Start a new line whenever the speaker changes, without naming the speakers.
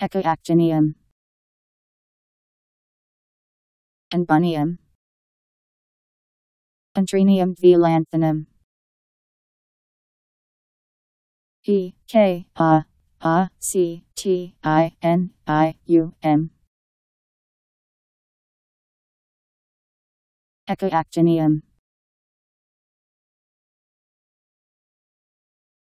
Echoactinium Anbunium Antrinium Lanthanum. E K A A C T I N I U M. Echoactinium